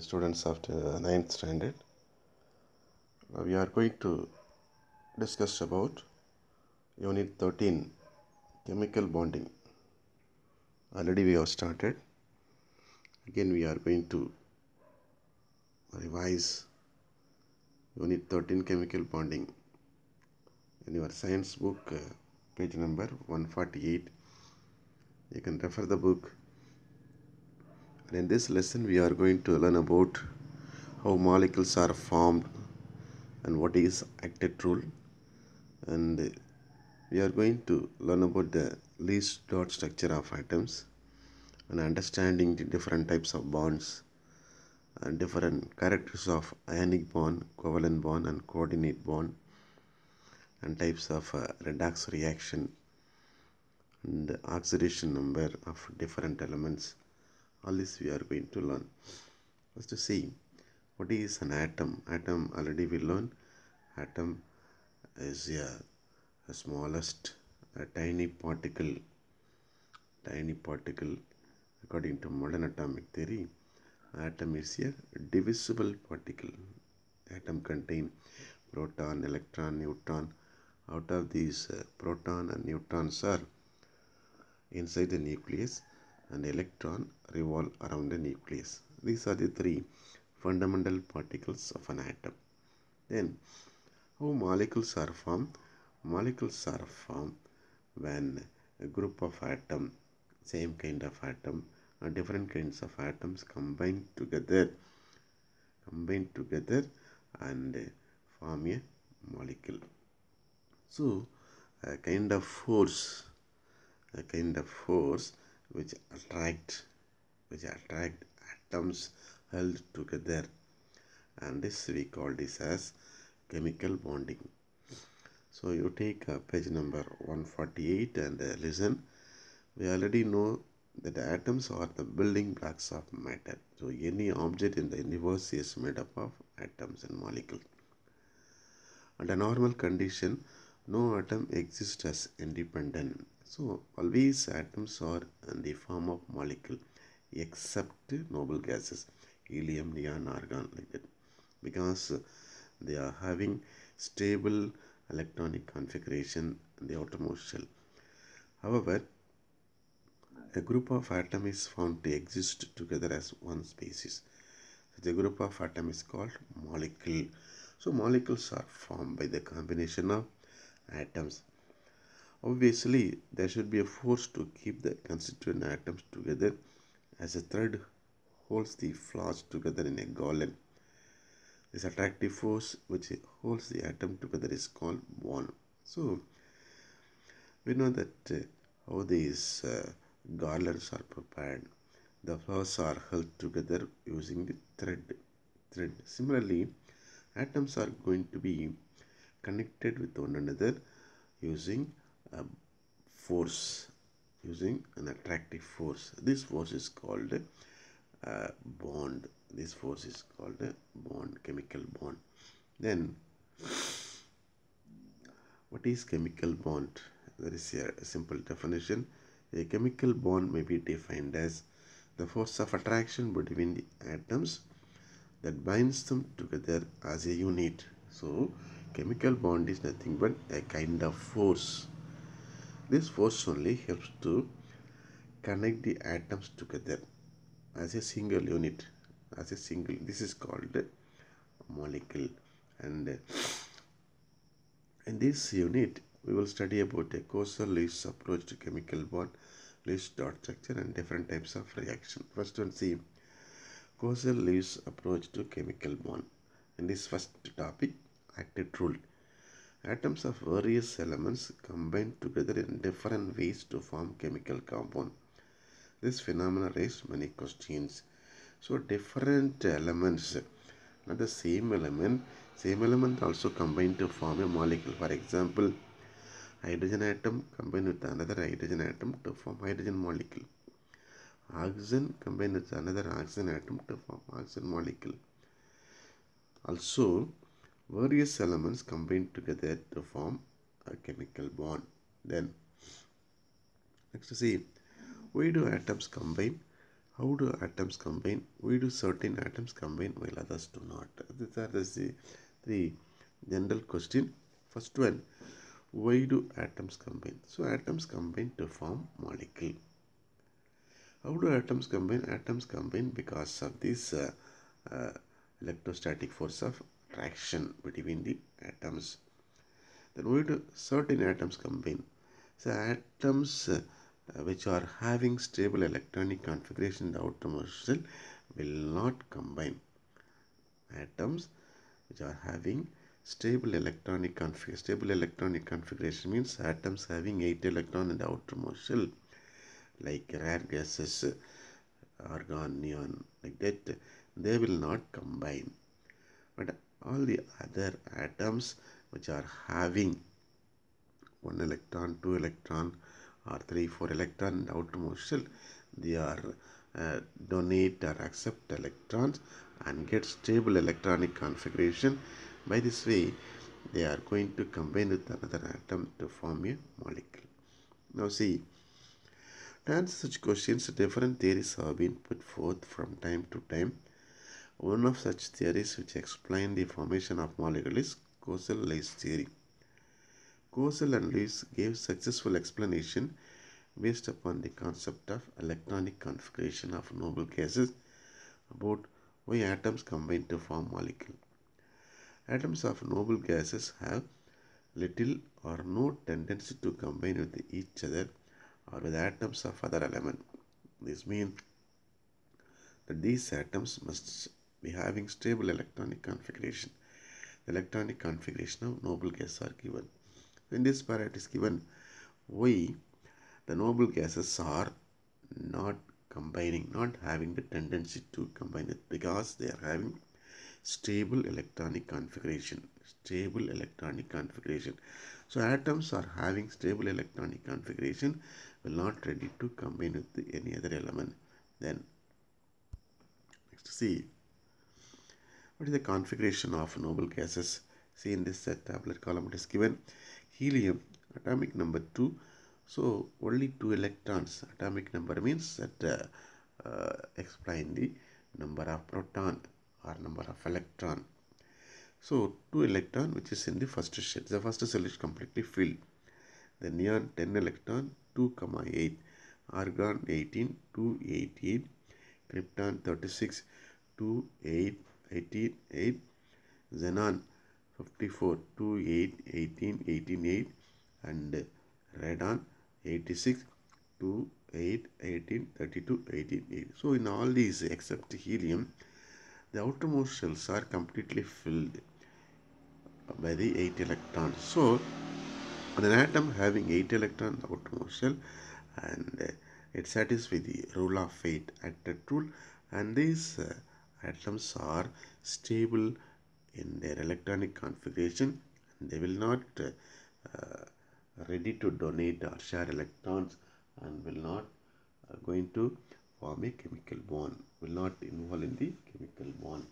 students of the ninth standard. We are going to discuss about Unit 13 Chemical Bonding. Already we have started. Again, we are going to revise Unit 13 Chemical Bonding in your science book, uh, page number 148. You can refer the book. And in this lesson, we are going to learn about how molecules are formed and what is octet rule. And we are going to learn about the Lewis dot structure of atoms and understanding the different types of bonds and different characters of ionic bond, covalent bond, and coordinate bond, and types of uh, redox reaction and the oxidation number of different elements. All this we are going to learn. First, to see what is an atom. Atom already we learned. Atom is a, a smallest, a tiny particle. Tiny particle, according to modern atomic theory, atom is a divisible particle. Atom contain proton, electron, neutron. Out of these, uh, proton and neutrons are inside the nucleus and electron revolve around the nucleus. These are the three fundamental particles of an atom. Then, how molecules are formed? Molecules are formed when a group of atom, same kind of atom, or different kinds of atoms combine together, combine together and form a molecule. So, a kind of force, a kind of force which attract, which attract atoms held together, and this we call this as chemical bonding. So you take uh, page number 148 and uh, listen. We already know that atoms are the building blocks of matter. So any object in the universe is made up of atoms and molecules. Under normal condition, no atom exists as independent. So always atoms are in the form of molecule except noble gases, helium, neon, argon like that. Because they are having stable electronic configuration in the outermost shell. However, a group of atoms is found to exist together as one species. The group of atoms is called molecule. So molecules are formed by the combination of atoms. Obviously, there should be a force to keep the constituent atoms together as a thread holds the flowers together in a garland. This attractive force which holds the atom together is called bond. So, we know that uh, how these uh, garlands are prepared. The flowers are held together using the thread. Thread. Similarly, atoms are going to be connected with one another using force, using an attractive force. This force is called a bond. This force is called a bond, chemical bond. Then, what is chemical bond? There is a simple definition. A chemical bond may be defined as the force of attraction between the atoms that binds them together as a unit. So, chemical bond is nothing but a kind of force. This force only helps to connect the atoms together as a single unit, as a single. This is called molecule. And in this unit, we will study about a Kossel-Lewis approach to chemical bond, Lewis dot structure, and different types of reaction. First one, see Kossel-Lewis approach to chemical bond. In this first topic, octet rule. Atoms of various elements combine together in different ways to form chemical compound. This phenomenon raised many questions. So different elements, not the same element, same element also combine to form a molecule. For example, hydrogen atom combine with another hydrogen atom to form hydrogen molecule. Oxygen combine with another oxygen atom to form oxygen molecule. Also, various elements combine together to form a chemical bond. Then, next to see, why do atoms combine? how do atoms combine? Why do certain atoms combine while others do not. These are the three general question. First one why do atoms combine? So atoms combine to form molecule. How do atoms combine? Atoms combine because of this uh, uh, electrostatic force of attraction between the atoms. Then why do certain atoms combine. So atoms uh, which are having stable electronic configuration in the outermost shell will not combine. Atoms which are having stable electronic configuration stable electronic configuration means atoms having 8 electron in the outermost shell like rare gases argon neon like that they will not combine. But all the other atoms which are having one electron two electron or three four electron outermost shell they are uh, donate or accept electrons and get stable electronic configuration. By this way they are going to combine with another atom to form a molecule. Now see to answer such questions different theories have been put forth from time to time one of such theories which explain the formation of molecule is Kossel-Lewis theory Kossel and gave successful explanation based upon the concept of electronic configuration of noble gases about why atoms combine to form molecule. Atoms of noble gases have little or no tendency to combine with each other or with atoms of other element. This means that these atoms must be having stable electronic configuration. The electronic configuration of noble gases are given. In this part it is given why the noble gases are not combining, not having the tendency to combine it because they are having stable electronic configuration. Stable electronic configuration. So atoms are having stable electronic configuration will not ready to combine with any other element. Then next see what is the configuration of noble gases? See in this tabular column it is given helium atomic number 2 so only two electrons. Atomic number means that uh, uh, explain the number of proton or number of electron. So two electron which is in the first shell. The first cell is completely filled. The neon 10 electron 2 comma 8 argon 18 2 8 8 krypton 36 2 8 18 8 xenon 54 2 8 18 18 8 and radon 86 2 8 18 32 18 8 so in all these except helium the outermost shells are completely filled by the 8 electrons. So an atom having 8 electrons outermost shell and it satisfies the rule of 8 at rule. And these uh, atoms are stable in their electronic configuration they will not uh, ready to donate or share electrons and will not uh, going to form a chemical bond will not involve in the chemical bond.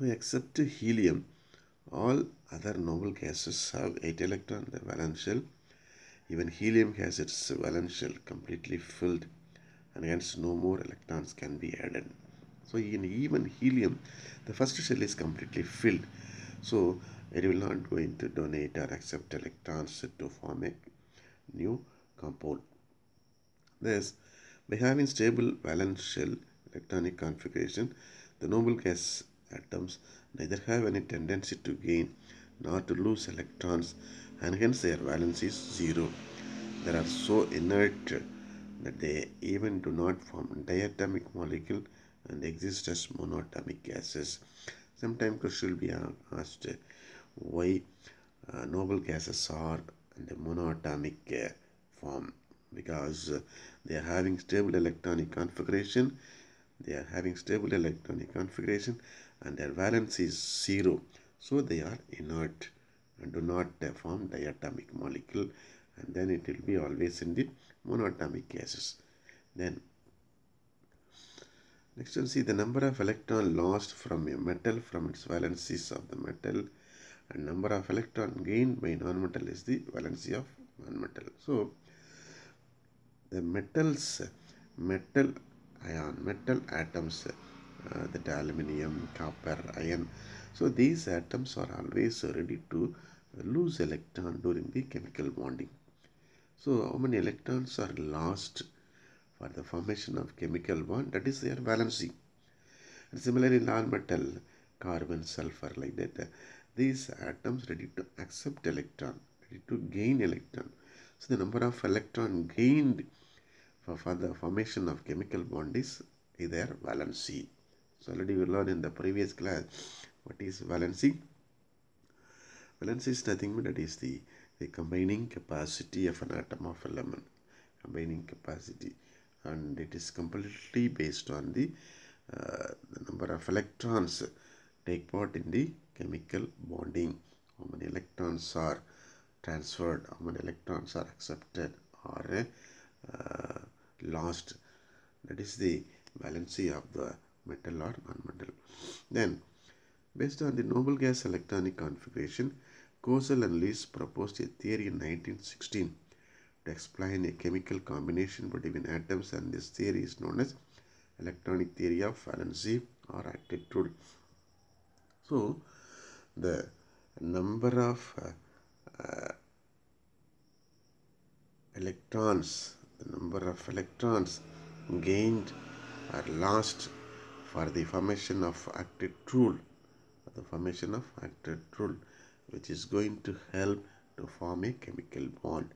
We except helium all other noble gases have 8 electrons in the valence shell. Even helium has its valence shell completely filled and hence no more electrons can be added. So in even helium, the first shell is completely filled. So it will not going to donate or accept electrons to form a new compound. Thus, by having stable valence shell electronic configuration, the noble gas atoms neither have any tendency to gain nor to lose electrons and hence their valence is zero. They are so inert that they even do not form diatomic molecule and exist as monatomic gases. Sometimes question will be asked why uh, noble gases are in the monatomic uh, form because uh, they are having stable electronic configuration they are having stable electronic configuration and their valence is zero so they are inert and do not form diatomic molecule and then it will be always in the monatomic gases then Next one see the number of electron lost from a metal from its valencies of the metal and number of electron gained by non-metal is the valency of non-metal. So the metals, metal ion, metal atoms, uh, that aluminium, copper, iron. So these atoms are always ready to lose electron during the chemical bonding. So how many electrons are lost for the formation of chemical bond? That is their valency. And similarly, non-metal, carbon, sulfur, like that, uh, these atoms ready to accept electron, ready to gain electron. So the number of electron gained for, the formation of chemical bond is their valency. So already we learned in the previous class what is valency. Valency is nothing but that is the, the combining capacity of an atom of a element. Combining capacity and it is completely based on the, uh, the number of electrons take part in the chemical bonding. How many electrons are transferred, how many electrons are accepted or uh, lost. That is the valency of the metal or non-metal. Then, based on the noble gas electronic configuration, Kossel and Lewis proposed a theory in 1916 to explain a chemical combination between atoms and this theory is known as electronic theory of valency or octet rule. So, the number of uh, uh, electrons, the number of electrons gained or lost for the formation of octet rule, the formation of octet rule, which is going to help to form a chemical bond.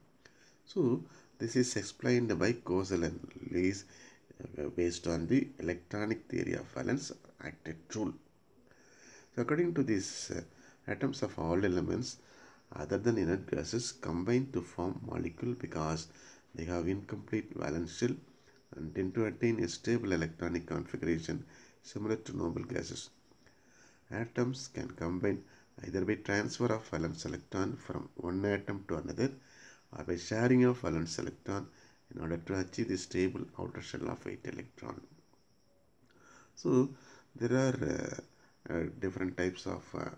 So, this is explained by Kossel and Lewis uh, based on the electronic theory of valence octet rule. So, according to this, uh, atoms of all elements other than inert gases combine to form molecule because they have incomplete valence shell and tend to attain a stable electronic configuration similar to noble gases. Atoms can combine either by transfer of valence electron from one atom to another or by sharing of valence electron in order to achieve the stable outer shell of 8 electron. So there are uh, uh, different types of uh,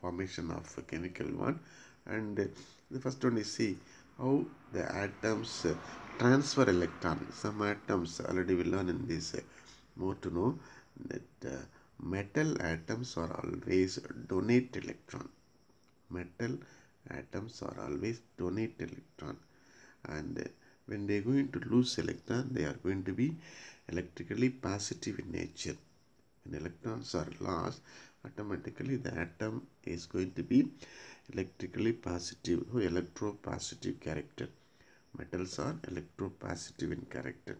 formation of chemical one and the first one is see how the atoms uh, transfer electron. Some atoms already we learn in this uh, more to know that uh, metal atoms are always donate electron. Metal atoms are always donate electron and when they are going to lose electron they are going to be electrically positive in nature. When electrons are lost automatically the atom is going to be electrically positive or electropositive character. Metals are electropositive in character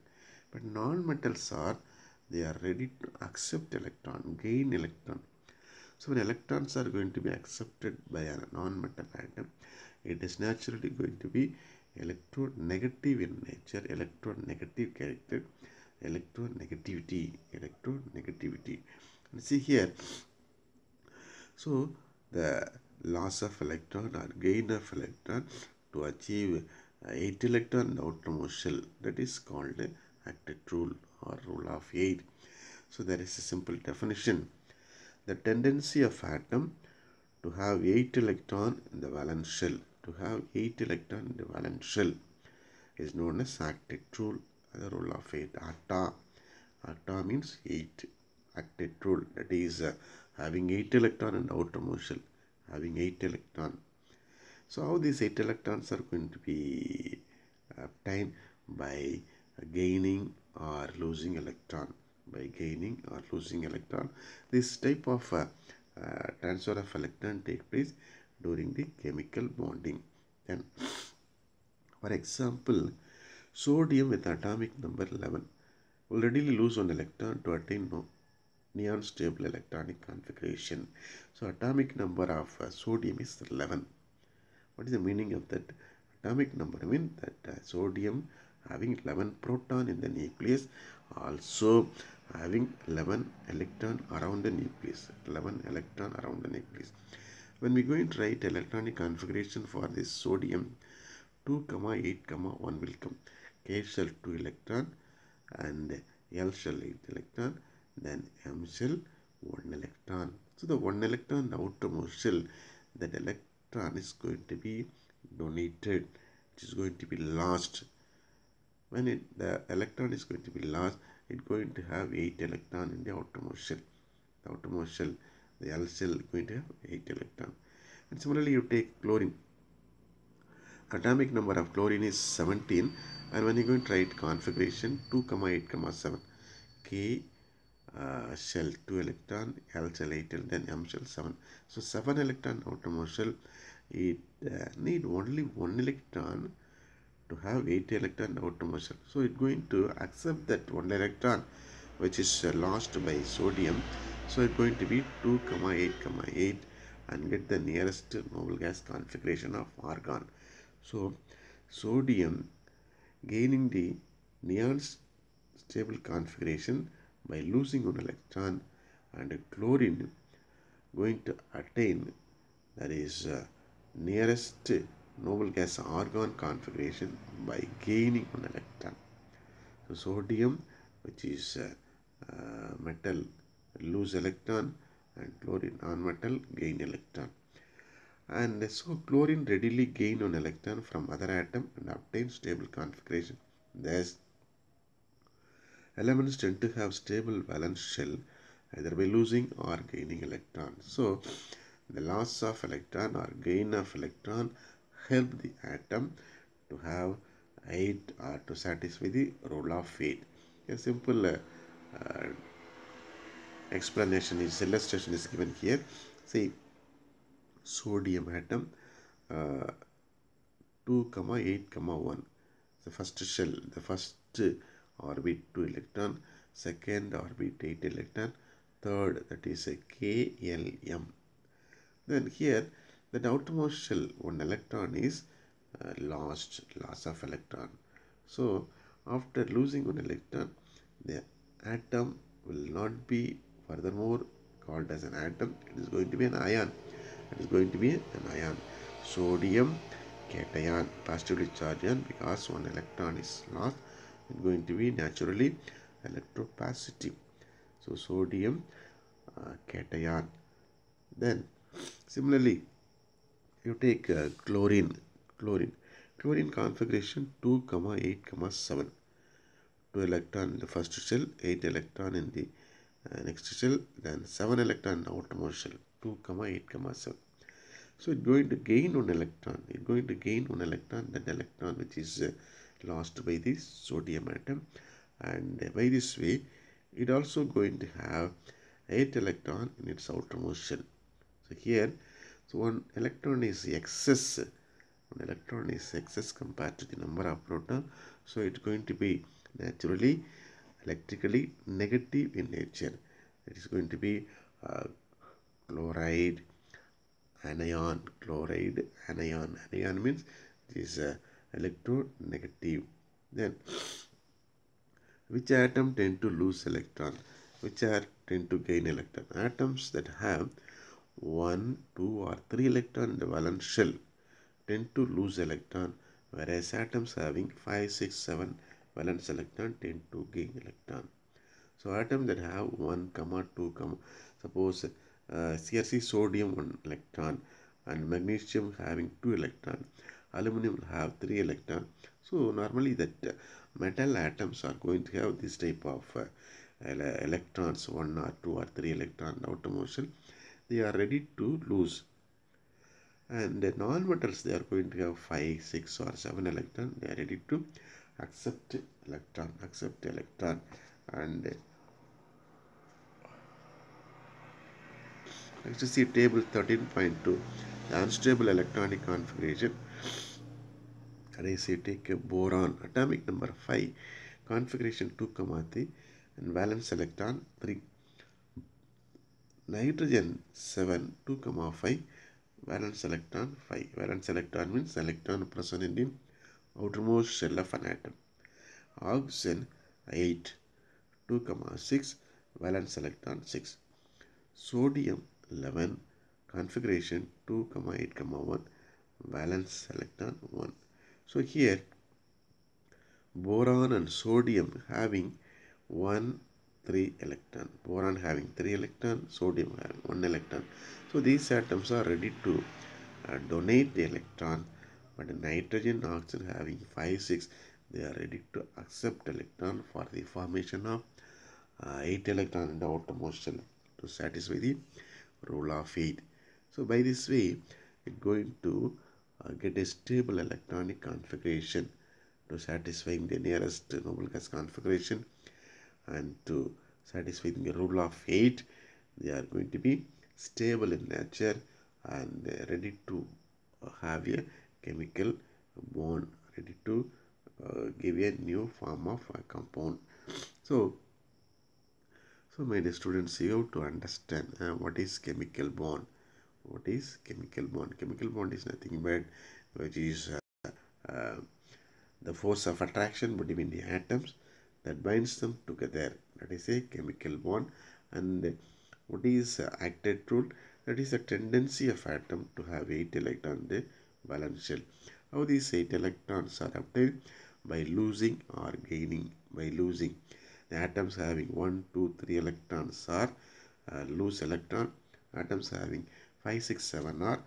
but non-metals are they are ready to accept electron, gain electron. So when electrons are going to be accepted by a non-metal atom, it is naturally going to be electronegative in nature, electronegative character, electronegativity, electronegativity. And see here, so the loss of electron or gain of electron to achieve 8 electron outermost shell that is called octet rule or rule of 8. So there is a simple definition. The tendency of atom to have 8 electron in the valence shell, to have 8 electron in the valence shell is known as octet rule, the rule of 8. Acta, acta means 8. Octet rule that is uh, having 8 electron in the outermost shell, having 8 electron. So how these 8 electrons are going to be obtained? By gaining or losing electron. By gaining or losing electron. This type of uh, uh, transfer of electron take place during the chemical bonding. Then for example sodium with atomic number 11 will readily lose one electron to attain neon stable electronic configuration. So atomic number of uh, sodium is 11 what is the meaning of that? Atomic number I mean that uh, sodium having 11 proton in the nucleus also having 11 electron around the nucleus 11 electron around the nucleus. When we going to write electronic configuration for this sodium 2 comma 8 comma 1 will come. K shell 2 electron and l shell 8 electron then M shell, one electron. So the one electron, the outermost shell, that electron is going to be donated. It is going to be lost. When it, the electron is going to be lost, it's going to have 8 electron in the outermost shell. The outermost shell, the L shell going to have 8 electron. And similarly, you take chlorine. Atomic number of chlorine is 17 and when you going to write configuration 2 comma 8 comma 7 K uh, shell 2 electron L shell 8 then M shell 7 so 7 electron outermost shell it uh, need only 1 electron to have 8 electron outermost shell so it's going to accept that 1 electron which is uh, lost by sodium. So it's going to be 2 comma 8 comma 8 and get the nearest noble gas configuration of argon. So sodium gaining the neon stable configuration by losing one electron and chlorine going to attain that is uh, nearest noble gas argon configuration by gaining one electron. So sodium which is uh, uh, metal lose electron and chlorine non-metal gain electron and so chlorine readily gain an electron from other atom and obtain stable configuration. Thus, elements tend to have stable valence shell either by losing or gaining electron. So, the loss of electron or gain of electron help the atom to have 8 or to satisfy the rule of 8. A simple uh, uh, explanation is illustration is given here. See, sodium atom uh, 2 comma 8 comma 1 the first shell the first orbit 2 electron second orbit 8 electron third that is a klm then here the outermost shell one electron is uh, lost loss of electron. So after losing one electron the atom will not be furthermore called as an atom. It is going to be an ion. It is going to be an ion. Sodium cation positively charged ion because one electron is lost going to be naturally electropositive. So sodium uh, cation. Then similarly you take uh, chlorine chlorine. Chlorine configuration 2 comma 8 comma 7 2 electron in the first shell 8 electron in the uh, next shell then 7 electron in the outermost shell 2 comma 8 comma 7 so it's going to gain one electron. It's going to gain one electron that electron which is uh, lost by the sodium atom. And uh, by this way it also going to have 8 electron in its outermost shell so here so one electron is excess. One electron is excess compared to the number of proton. So it's going to be naturally electrically negative in nature. It is going to be uh, chloride anion chloride anion. Anion means this uh, electronegative. Then which atom tend to lose electron? Which are tend to gain electron? Atoms that have one two or three electron in the valence shell tend to lose electron whereas atoms having 5 6 7 valence electron tend to gain electron. So atoms that have 1 comma 2 comma suppose uh, CRC sodium 1 electron and magnesium having 2 electron aluminum will have 3 electron so normally that uh, metal atoms are going to have this type of uh, electrons 1 or 2 or 3 electron shell they are ready to lose. And the non-metals they are going to have 5 6 or 7 electron. They are ready to accept electron accept electron. And next see table 13.2 the unstable electronic configuration and I say take a boron atomic number 5 configuration 2 comma 3 and valence electron 3 nitrogen 7 2 comma 5 valence electron 5 valence electron means electron present in the outermost shell of an atom. Oxygen 8 2 comma 6 valence electron 6 sodium 11 configuration 2 comma 8 comma 1 valence electron 1 so here boron and sodium having 1 three electron. Boron having three electron sodium having one electron. So these atoms are ready to uh, donate the electron but nitrogen oxygen having 5 6 they are ready to accept electron for the formation of uh, 8 electron in the outermost shell to satisfy the rule of 8 so by this way it's going to get a stable electronic configuration to satisfying the nearest noble gas configuration and to satisfying the rule of 8 they are going to be stable in nature and uh, ready to uh, have a chemical bond ready to uh, give a new form of a compound. So so my students you have to understand uh, what is chemical bond what is chemical bond? Chemical bond is nothing but which is uh, uh, the force of attraction between the atoms that binds them together. That is a chemical bond. And what is uh, octet rule that is a tendency of atom to have 8 electrons in the valence shell. How these 8 electrons are obtained? By losing or gaining. By losing. The atoms having 1 2 3 electrons are uh, loose electron. Atoms having 5 6 7 are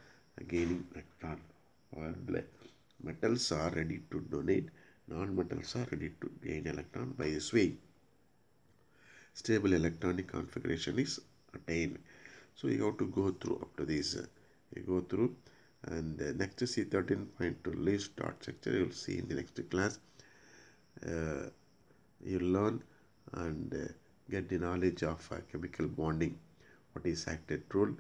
gaining electron and metals are ready to donate. Non-metals are ready to gain electron by this way. Stable electronic configuration is attained. So you have to go through up to this. You go through and next see 13.2 Lewis dot structure. You will see in the next class. Uh, you learn and uh, get the knowledge of uh, chemical bonding. What is octet rule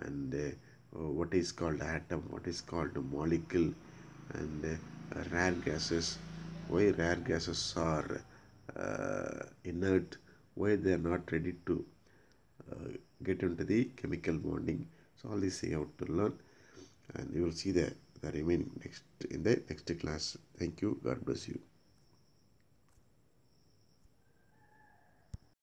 and uh, what is called atom what is called molecule and uh, rare gases. Why rare gases are uh, inert? Why they are not ready to uh, get into the chemical bonding? So all this you have to learn and you will see the, the remaining next in the next class. Thank you. God bless you